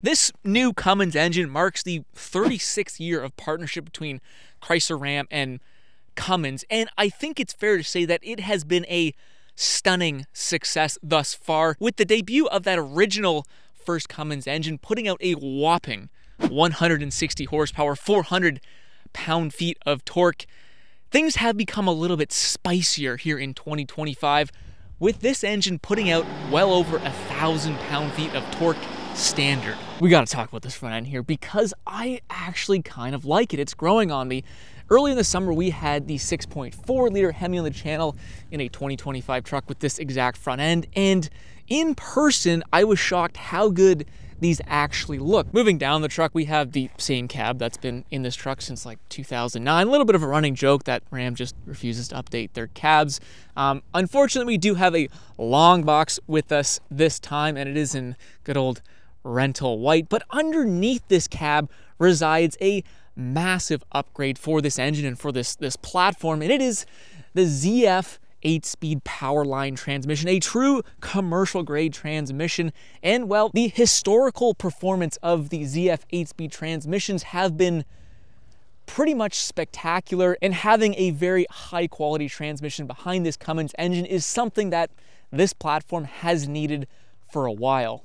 This new Cummins engine marks the 36th year of partnership between Chrysler Ram and Cummins, and I think it's fair to say that it has been a stunning success thus far, with the debut of that original first Cummins engine putting out a whopping 160 horsepower, 400 pound feet of torque. Things have become a little bit spicier here in 2025, with this engine putting out well over a thousand pound feet of torque standard. We got to talk about this front end here because I actually kind of like it. It's growing on me. Early in the summer, we had the 6.4 liter Hemi on the channel in a 2025 truck with this exact front end. And in person, I was shocked how good these actually look. Moving down the truck, we have the same cab that's been in this truck since like 2009. A little bit of a running joke that Ram just refuses to update their cabs. Um, unfortunately, we do have a long box with us this time, and it is in good old rental white. But underneath this cab resides a massive upgrade for this engine and for this, this platform, and it is the ZF 8 speed Powerline transmission, a true commercial grade transmission. And well, the historical performance of the ZF 8 speed transmissions have been pretty much spectacular, and having a very high quality transmission behind this Cummins engine is something that this platform has needed for a while.